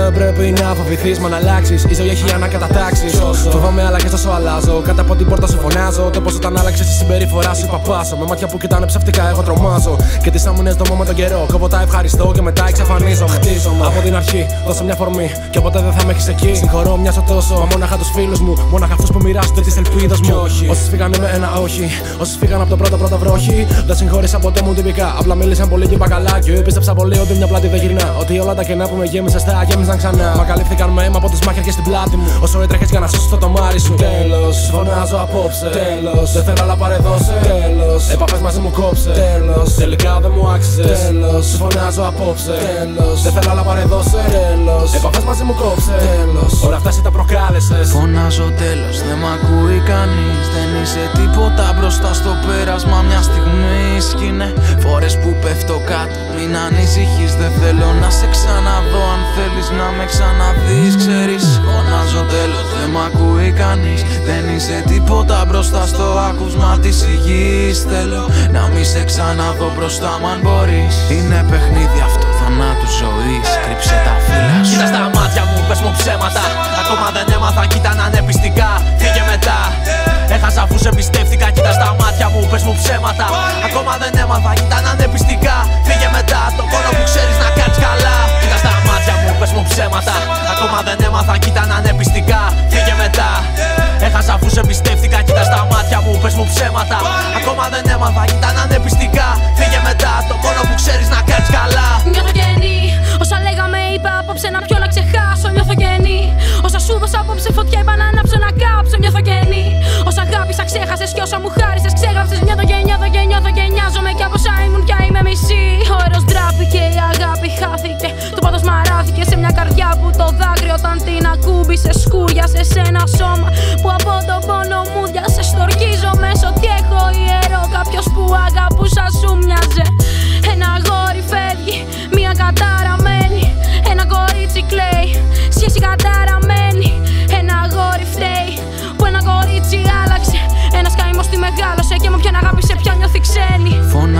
πρέπει να φοβηθείς, μα να αλλάξεις. Η ζωή έχει ανακατατάξεις. Φοβάμαι αλλαγέ τόσο αλλάζω. Κάτω από την πόρτα σου φωνάζω. Το πώς όταν άλλαξες τη συμπεριφορά σου παπάσω. Με μάτια που κοιτάνε ψευτικά, εγώ τρομάζω. Και τις άμυνες δομώ με τον καιρό. Κόβω τα ευχαριστώ και μετά εξαφανίζομαι. Από την αρχή, δώσε μια φορμή και ποτέ δεν θα με έχεις εκεί. Συγχωρώ, μοιάζω τόσο. Μα μόναχα τους φίλους μου, μόναχα αυτούς που μοιράζονται τι ελπίδες μου. Όσοι φύγανε με ένα όχι, όσοι φύγαν από το πρώτο πρώτο βρόχι. Δεν συγχώρησα ποτέ μου τυπικά. Απλά μίλησαν πολύ και μπακαλάκι. Πίστεψα πολύ ότι μια πλάτη δεν γυρνά. Ότι όλα τα κενά που με γέμισε στα γέμισαν ξανά. Μα καλύφθηκαν με αίμα από τις μάχες και στην πλάτη μου. Όσο έτρεχες για να σώσει το τομάρι σου. Τέλος, φωνάζω απόψε. Τέλος, δεν θέλω αλλά παρεδώσε. Τέλος, επαφές μαζί μου κόψε. Τέλος, τελικά δεν μου άξιζες. Τέλος, φωνάζω απόψε. Τέλος, δεν θέλω αλλά παρεδώσε. Τέλος, επαφές μαζί μου κόψε. Τέλος, όλα αυτά σε τα προκάλεσες. Φωνάζω τέλος, δεν μ' ακούει κανείς. Δεν είσαι τίποτα μπροστά στο πέρασμα μιας στιγμής. Σκηνέ φορέ που πέφτω κάτω. Μην ανησυχείς, δεν θέλω να σε ξαναδώ. Αν θέλεις να με ξαναδείς, ξέρεις. Φωνάζω τέλος, δεν μ' ακούει κανείς. Δεν είσαι τίποτα μπροστά στο άκουσμα της υγιής. Θέλω να μην σε ξαναδώ μπροστά μου αν μπορείς. Είναι παιχνίδι αυτό, θανάτου ζωής. Κρύψε τα φύλλα σου. Κοίτα στα μάτια μου, πες μου ψέματα Ακόμα δεν έμαθα, κοίταν ανεπιστικά Φύγε μετά Έχασα αφού σε εμπιστεύτηκα Κοίτα στα μάτια μου, πες μου ψέματα Ακόμα δεν έμαθα, κοίταν ανεπιστικά Ακόμα δεν έμαθα, κοίταν ανεπιστικά Φύγε μετά Έχασα αφού σε εμπιστεύτηκα Κοίτα στα μάτια μου, πες μου ψέματα Ακόμα δεν έμαθα, κοίταν ανεπιστικά Φύγε μετά, το μόνο που ξέρεις να κάνεις καλά Νιώθω γέννη. Όσα λέγαμε είπα απόψε να πιω να ξεχάσω. Νιώθω γέννη. Όσα σου δώσα απόψε φωτιά είπα να ανάψω να κάψω. Νιώθω γέννη. Όσα αγάπησα ξέχασες και όσα μου χάρισες σε ένα σώμα που από τον πόνο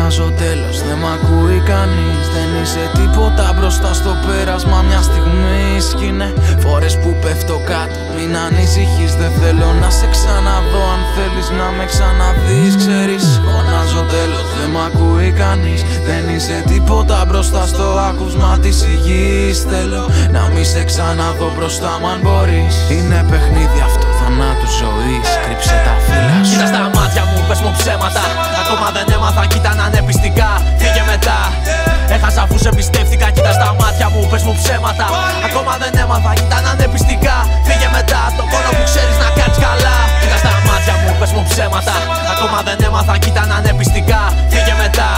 Φωνάζω τέλος, δεν μ' ακούει κανείς. Δεν είσαι τίποτα μπροστά στο πέρασμα μια στιγμή. Σκηνέ φορές που πέφτω κάτω. Μην ανησυχείς, δεν θέλω να σε ξαναδώ. Αν θέλεις να με ξαναδείς, ξέρεις. Φωνάζω τέλος, δεν μ' ακούει κανείς. Δεν είσαι τίποτα μπροστά στο άκουσμα της υγιή. Θέλω να μην σε ξαναδώ μπροστά μου αν μπορείς. Είναι παιχνίδι αυτό, θανάτου ζωής. Κρύψε τα φύλλα σου. Κοίτα στα μάτια μου, πες μου ψέματα μου, πες μου ψέματα. Ακόμα δεν έμαθα, κοίταν ανεπιστικά. Φύγε μετά, το μόνο που ξέρεις να κάνεις καλά. Κοίτα στα μάτια μου, πες μου ψέματα. Ακόμα δεν έμαθα, κοίταν ανεπιστικά. Φύγε μετά.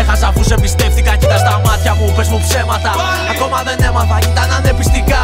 Έχασα αφού σε εμπιστεύτηκα Κοίτα στα μάτια μου, πες μου ψέματα. Ακόμα δεν έμαθα, κοίταν ανεπιστικά